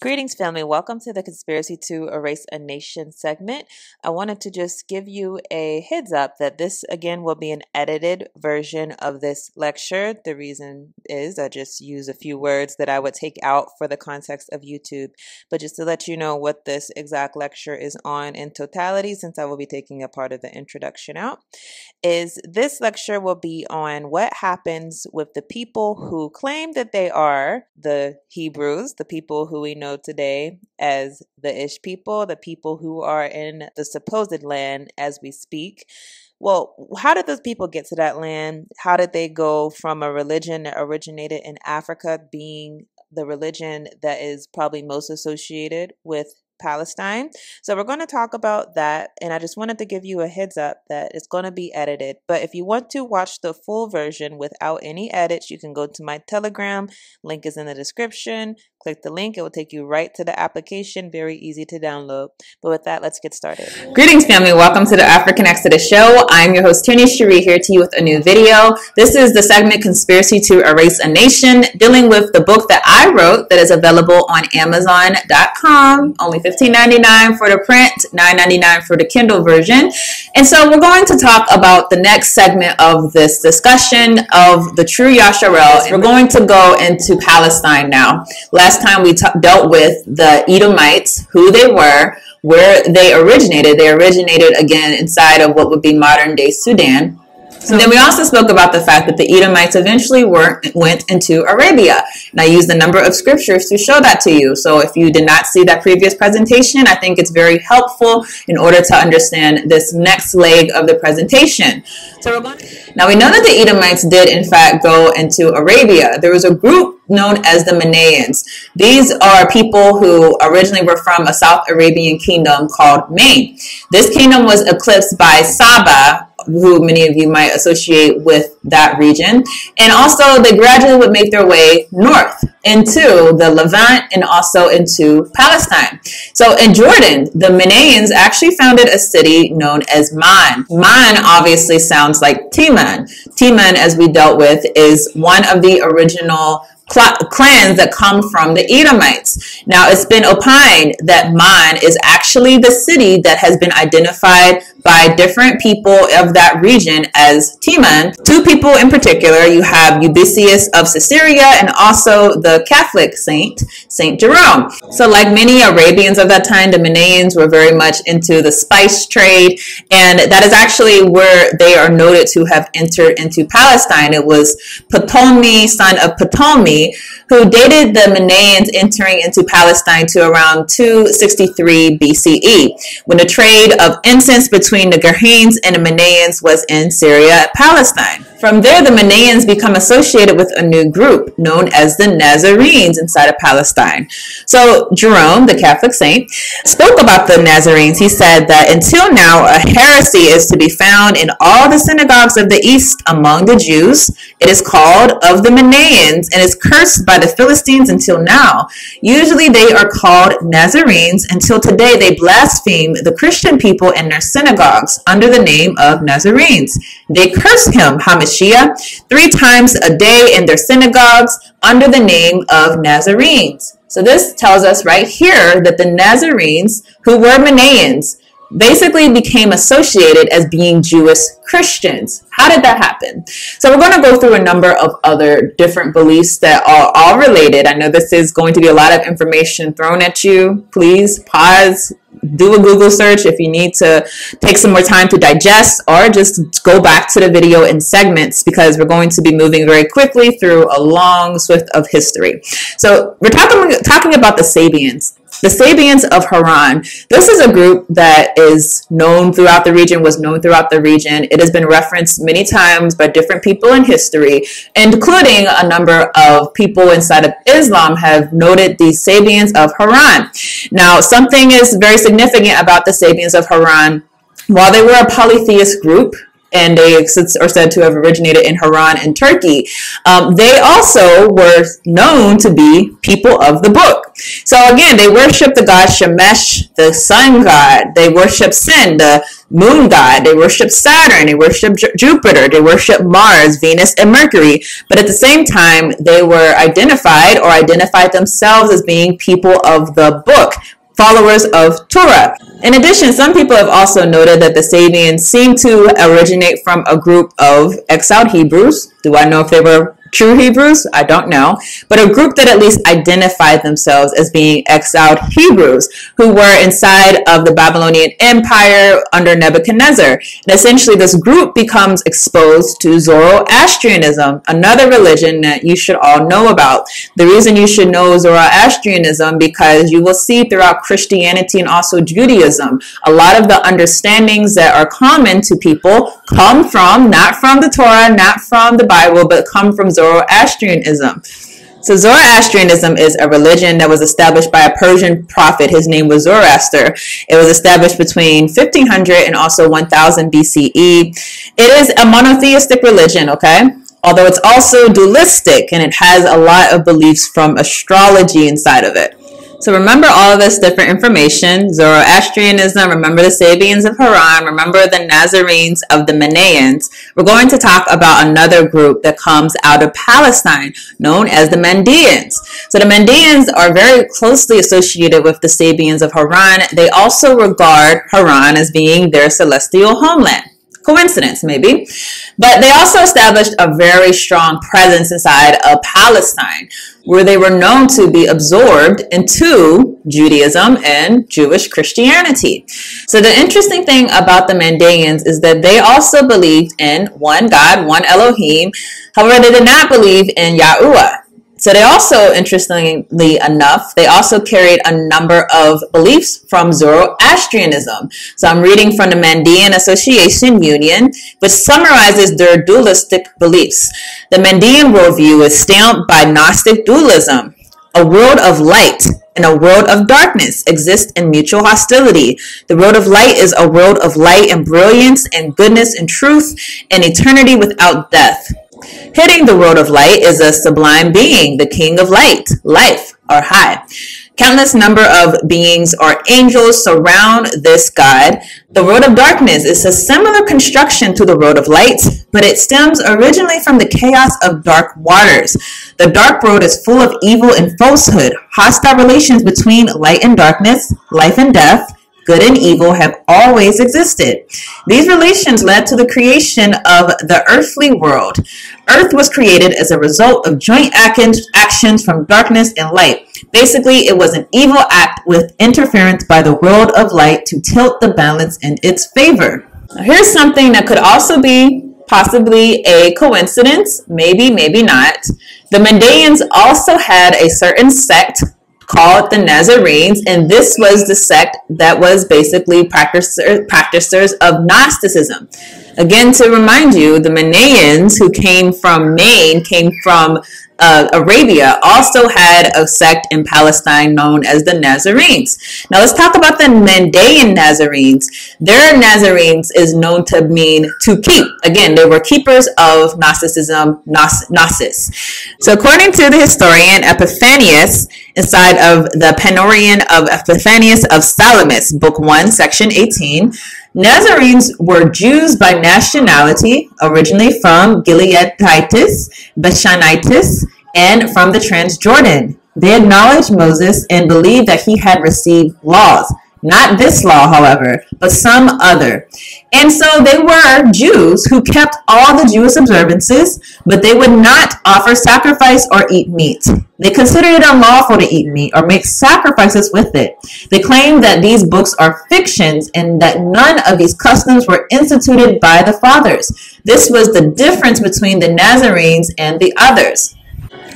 Greetings, family. Welcome to the Conspiracy to Erase a Nation segment. I wanted to just give you a heads up that this, again, will be an edited version of this lecture. The reason is I just use a few words that I would take out for the context of YouTube. But just to let you know what this exact lecture is on in totality, since I will be taking a part of the introduction out, is this lecture will be on what happens with the people who claim that they are the Hebrews, the people who we know know today as the Ish people, the people who are in the supposed land as we speak. Well, how did those people get to that land? How did they go from a religion that originated in Africa being the religion that is probably most associated with Palestine. So we're going to talk about that. And I just wanted to give you a heads up that it's going to be edited. But if you want to watch the full version without any edits, you can go to my Telegram. Link is in the description. Click the link. It will take you right to the application. Very easy to download. But with that, let's get started. Greetings, family. Welcome to the Afrikan Exodus Show. I'm your host, Tierney Cherie, here to you with a new video. This is the segment Conspiracy to Erase a Nation, dealing with the book that I wrote that is available on Amazon.com. Only $15.99 for the print, $9.99 for the Kindle version. And so we're going to talk about the next segment of this discussion of the true Yasharel. We're going to go into Palestine now. Last time we dealt with the Edomites, who they were, where they originated. They originated again inside of what would be modern day Sudan. So and then we also spoke about the fact that the Edomites eventually were, went into Arabia. And I used a number of scriptures to show that to you. So if you did not see that previous presentation, I think it's very helpful in order to understand this next leg of the presentation. So we're going now we know that the Edomites did in fact go into Arabia. There was a group known as the Manaeans. These are people who originally were from a South Arabian kingdom called Ma'in. This kingdom was eclipsed by Saba who many of you might associate with that region. And also, they gradually would make their way north into the Levant and also into Palestine. So in Jordan, the Manaeans actually founded a city known as Man. Man obviously sounds like Timan. Timan, as we dealt with, is one of the original clans that come from the Edomites. Now, it's been opined that Man is actually the city that has been identified by different people of that region as Timan. Two people in particular, you have Eusebius of Caesarea and also the Catholic saint, Saint Jerome. So like many Arabians of that time, the Manaeans were very much into the spice trade. And that is actually where they are noted to have entered into Palestine. It was Ptolemy, son of Ptolemy, who dated the Manaeans entering into Palestine to around 263 BCE, when the trade of incense between the Gerrhaeans and the Manaeans was in Syria, Palestine. From there, the Manaeans become associated with a new group known as the Nazarenes inside of Palestine. So Jerome, the Catholic saint, spoke about the Nazarenes. He said that until now, a heresy is to be found in all the synagogues of the East among the Jews. It is called of the Manaeans and is cursed by the Philistines until now. Usually they are called Nazarenes. Until today, they blaspheme the Christian people in their synagogues under the name of Nazarenes. They curse him, Hamashiach, three times a day in their synagogues under the name of Nazarenes. So this tells us right here that the Nazarenes, who were Manaeans, basically became associated as being Jewish Christians. How did that happen? So we're going to go through a number of other different beliefs that are all related. I know this is going to be a lot of information thrown at you. Please pause, do a Google search if you need to take some more time to digest or just go back to the video in segments because we're going to be moving very quickly through a long swift of history. So we're talking, talking about the Sabians. The Sabians of Haran. This is a group that is known throughout the region, was known throughout the region. It has been referenced many times by different people in history, including a number of people inside of Islam have noted the Sabians of Haran. Now, something is very significant about the Sabians of Haran. While they were a polytheist group, and they are said to have originated in Haran in Turkey. Um, they also were known to be people of the book. So again, they worship the god Shemesh, the sun god. They worship Sin, the moon god. They worship Saturn. They worship J- Jupiter. They worship Mars, Venus, and Mercury. But at the same time, they were identified or identified themselves as being people of the book, followers of Torah. In addition, some people have also noted that the Sabians seem to originate from a group of exiled Hebrews. Do I know if they were true Hebrews? I don't know. But a group that at least identified themselves as being exiled Hebrews who were inside of the Babylonian Empire under Nebuchadnezzar. And essentially, this group becomes exposed to Zoroastrianism, another religion that you should all know about. The reason you should know Zoroastrianism because you will see throughout Christianity and also Judaism, a lot of the understandings that are common to people come from, not from the Torah, not from the Bible, but come from Zoroastrianism. So Zoroastrianism is a religion that was established by a Persian prophet. His name was Zoroaster. It was established between 1500 and also 1000 BCE. It is a monotheistic religion, okay? Although it's also dualistic and it has a lot of beliefs from astrology inside of it. So remember all of this different information. Zoroastrianism, remember the Sabians of Haran, remember the Nazarenes of the Manaeans. We're going to talk about another group that comes out of Palestine, known as the Mandeans. So the Mandeans are very closely associated with the Sabians of Haran. They also regard Haran as being their celestial homeland. Coincidence, maybe. But they also established a very strong presence inside of Palestine, where they were known to be absorbed into Judaism and Jewish Christianity. So the interesting thing about the Mandaeans is that they also believed in one God, one Elohim. However, they did not believe in Yahuwah. So they also, interestingly enough, they also carried a number of beliefs from Zoroastrianism. So I'm reading from the Mandean Association Union, which summarizes their dualistic beliefs. The Mandean worldview is stamped by Gnostic dualism. A world of light and a world of darkness exist in mutual hostility. The world of light is a world of light and brilliance and goodness and truth and eternity without death. Hitting the world of light is a sublime being, the king of light, life, or high. Countless number of beings or angels surround this God. The road of darkness is a similar construction to the road of light, but it stems originally from the chaos of dark waters. The dark road is full of evil and falsehood, hostile relations between light and darkness, life and death, good and evil have always existed. These relations led to the creation of the earthly world. Earth was created as a result of joint actions from darkness and light. Basically, it was an evil act with interference by the world of light to tilt the balance in its favor. Now, here's something that could also be possibly a coincidence, maybe, maybe not. The Mandaeans also had a certain sect called the Nazarenes, and this was the sect that was basically practicer, practicers of Gnosticism. Again, to remind you, the Manaeans who came from Maine came from uh, Arabia also had a sect in Palestine known as the Nazarenes. Now let's talk about the Mandaean Nazarenes. Their Nazarenes is known to mean to keep. Again, they were keepers of Gnosticism, Gnosis. So according to the historian Epiphanius, inside of the Panarion of Epiphanius of Salamis, Book 1, Section 18, Nazarenes were Jews by nationality, originally from Gileadites, Bashanites, and from the Transjordan. They acknowledged Moses and believed that he had received laws. Not this law, however, but some other. And so they were Jews who kept all the Jewish observances, but they would not offer sacrifice or eat meat. They considered it unlawful to eat meat or make sacrifices with it. They claimed that these books are fictions and that none of these customs were instituted by the fathers. This was the difference between the Nazarenes and the others.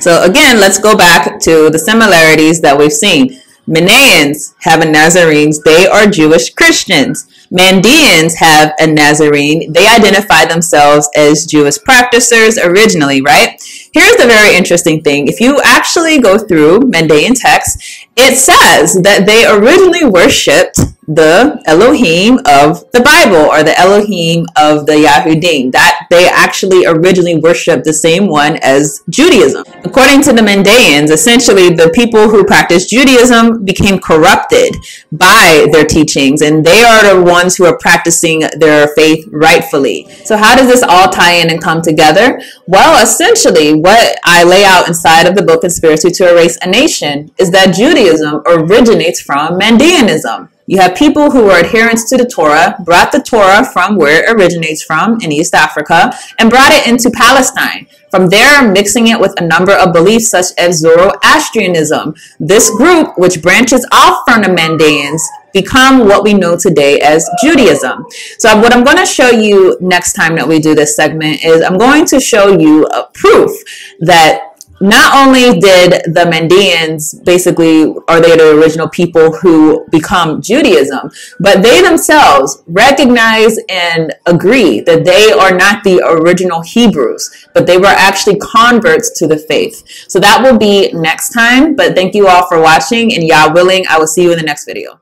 So again, let's go back to the similarities that we've seen. Manaeans have a Nazarenes. They are Jewish Christians. Mandeans have a Nazarene. They identify themselves as Jewish practicers originally, right? Here's the very interesting thing. If you actually go through Mandean texts, it says that they originally worshipped the Elohim of the Bible or the Elohim of the Yahudim. That they actually originally worshiped the same one as Judaism. According to the Mandaeans, essentially the people who practiced Judaism became corrupted by their teachings and they are the ones who are practicing their faith rightfully. So how does this all tie in and come together? Well, essentially what I lay out inside of the book Conspiracy to Erase a Nation is that Judaism originates from Mandaeanism. You have people who are adherents to the Torah, brought the Torah from where it originates from in East Africa, and brought it into Palestine. From there, mixing it with a number of beliefs such as Zoroastrianism. This group, which branches off from the Mandaeans, become what we know today as Judaism. So what I'm going to show you next time that we do this segment is I'm going to show you a proof that not only did the Mandaeans basically are they the original people who become Judaism, but they themselves recognize and agree that they are not the original Hebrews, but they were actually converts to the faith. So that will be next time. But thank you all for watching, and Yah willing, I will see you in the next video.